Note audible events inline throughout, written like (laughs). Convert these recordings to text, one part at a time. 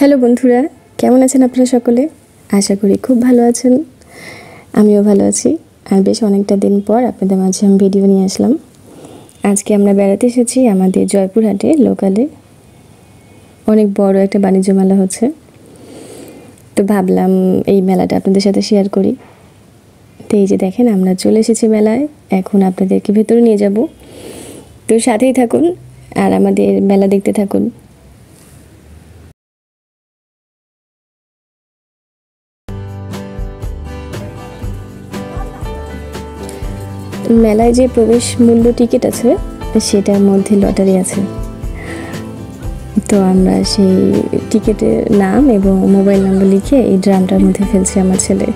Hello বন্ধুরা, কেমন আছেন আপনারা সকলে? আশা করি খুব ভালো আছেন। আমিও ভালো আছি। আর বেশ অনেকটা দিন পর আপনাদের মাঝে আমি ভিডিও নিয়ে আসলাম। আজকে আমরা বেড়াতে এসেছি আমাদের জয়পুরহাটে লোকালে অনেক বড় একটা বাণিজ্য মেলা হচ্ছে। তো ভাবলাম এই মেলাটা আপনাদের সাথে শেয়ার করি। তো এই যে দেখেন, আমরা চলে এসেছি মেলায়। এখন আপনাদেরকে ভেতরে নিয়ে যাব। তো সাথেই থাকুন আর আমাদের মেলা দেখতে থাকুন। মেলায় যে প্রবেশ মূল্য টিকিট আছে, সেটার মধ্যে লটারি আছে। তো আমরা সেই টিকিটের নাম এবং মোবাইল নাম্বার লিখে এই ড্রামটার মধ্যে ফেলছি আমার ছেলে।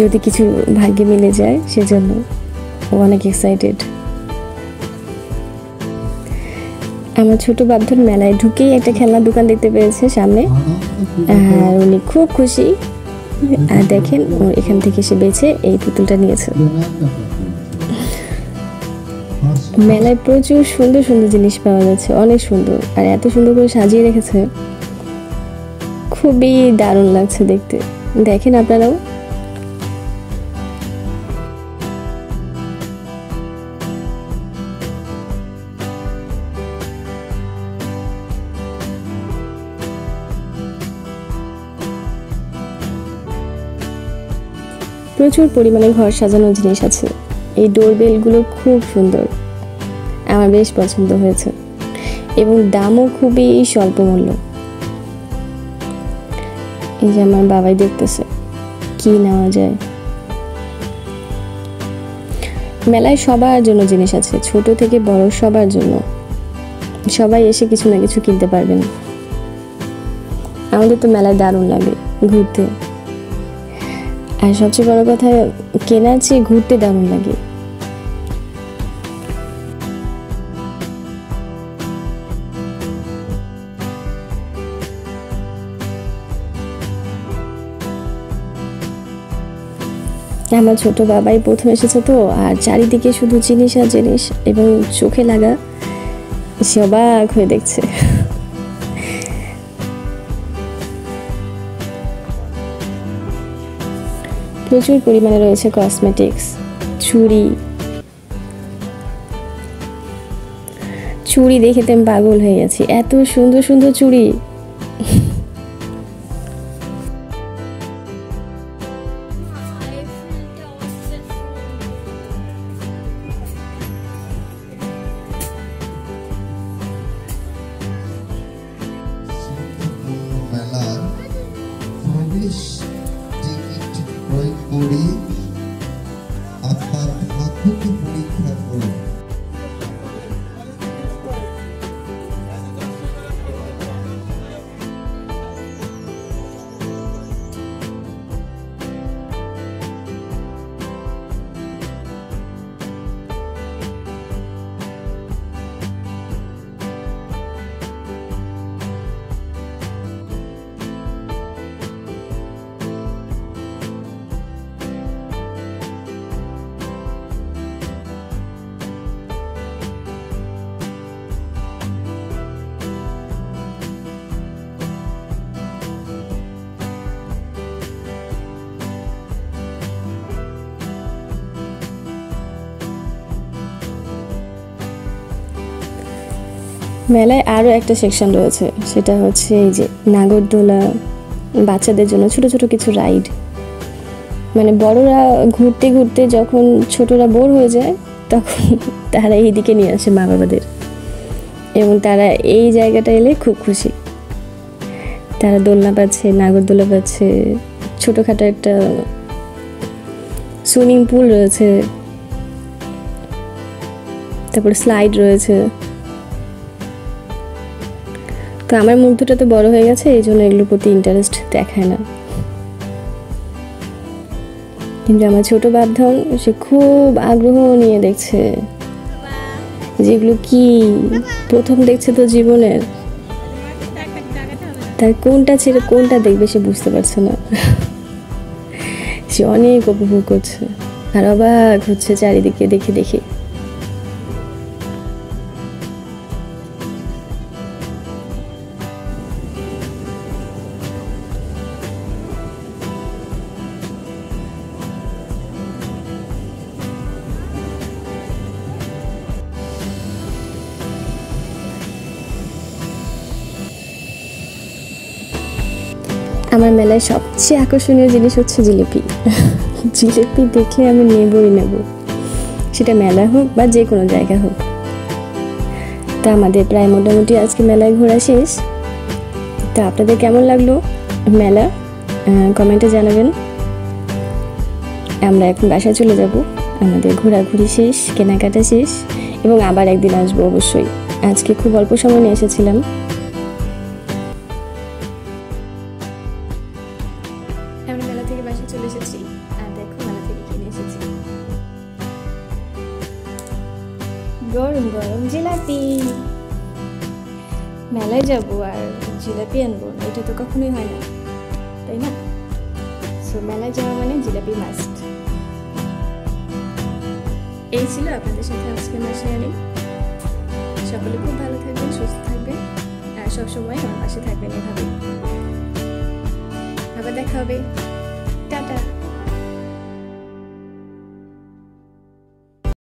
যদি কিছু ভাগ্যে মিলে যায়, সেজন্য অনেক এক্সাইটেড আমার ছোট বাবধন মেলায় ঢুকেই একটা খেলনার দোকান দেখতে পেয়েছে সামনে। আর উনি খুব খুশি। দেখেন এখান থেকে সে বেছে এই পুতুলটা নিয়েছে। মেলায় প্রচুর সুন্দর সুন্দর জিনিস পাওয়া যাচ্ছে, অনেক সুন্দর। আর এত সুন্দর করে সাজিয়ে রেখেছে, খুবই দারুণ লাগছে দেখতে। দেখেন আপনারাও। প্রচুর পরিমাণে ঘর সাজানোর জিনিস আছে। এই ডোরবেলগুলো খুব সুন্দর। আমার বেশ পছন্দ হয়েছে। এবং দামও খুবই স্বল্প মূল্য। এই যে আমার বাবাই দেখতেছে, কি নেওয়া যায়? মেলায় সবার জন্য জিনিস আছে, ছোট থেকে বড় সবার জন্য। সবাই এসে কিছু না কিছু কিনতে পারবেন। আমাদের তো মেলায় দারুণ লাগে, ঘুরতে। আর সবচেয়ে বড় কথা কেনার চেয়ে ঘুরতে দারুণ লাগে। আমার ছোট বাবাই প্রথম এসেছে তো, আর চারিদিকে শুধু জিনিস আর জিনিস এবং চোখে লাগা সে অবাক হয়ে দেখছে। প্রচুর পরিমাণে রয়েছে কসমেটিক্স চুড়ি। চুড়ি দেখে তো আমি পাগল হয়ে গেছি। এত সুন্দর সুন্দর চুড়ি। ক্রয় করে মেলায় আরও একটা সেকশন রয়েছে, সেটা হচ্ছে এই যে নাগরদোলা, বাচ্চাদের জন্য ছোট ছোট কিছু রাইড মানে বড়রা ঘুরতে ঘুরতে যখন ছোটরা বোর হয়ে যায়, তখন (laughs) তারা এই দিকে নিয়ে আসে মা বাবাদের এবং তারা এই জায়গাটা এলে খুব খুশি। তারা দোলনা পাচ্ছে নাগরদোলা পাচ্ছে ছোটোখাটো একটা সুইমিং পুল রয়েছে। তারপর স্লাইড রয়েছে। তো আমার মুগ্ধটা তো বড় হয়ে গেছে, এই জন্য এগুলোর প্রতি ইন্টারেস্ট দেখায় না। কিন্তু আমার ছোট বাপধন, সে খুব আগ্রহ নিয়ে দেখছে। যেগুলো কি? প্রথম দেখছে তো জীবনের। তার কোনটা ছেড়ে কোনটা দেখবে সে বুঝতে পারছে না। সে অনেক উপভোগ করছে। আর অবাক হচ্ছে চারিদিকে দেখে দেখে। আমার মেলায় সবচেয়ে আকর্ষণীয় জিনিস হচ্ছে জিলিপি। জিলিপি দেখলে আমি নেবই নেব। সেটা মেলা হোক বা যে কোনো জায়গা হোক। তা আমাদের প্রায় মোটামুটি আজকে মেলায় ঘোরা শেষ। তা আপনাদের কেমন লাগল মেলা? কমেন্টে জানাবেন। আমরা এখন বাসায় চলে যাব। আমাদের ঘোরাঘুরি শেষ, কেনাকাটা শেষ এবং আবার একদিন আসব অবশ্যই। আজকে খুব অল্প সময় নিয়ে এসেছিলাম। আমরা মেলা থেকে বাসায় চলে এসেছি। আর দেখো মেলা থেকে কিনে এসেছি। গরম গরম জিলাপি। মেলায় যাব আর জিলাপি আনব, এটা তো কখনোই হয় না, তাই না? সো মেলায় যাওয়া মানে জিলাপি মাস্ট এই ছিল আপনাদের সাথে আজকে আমার শেয়ারিং সকলে খুব ভালো থাকবেন, সুস্থ থাকবেন। আর সবসময় আমার পাশে থাকবেন এভাবে আবার দেখা হবে। টাটা।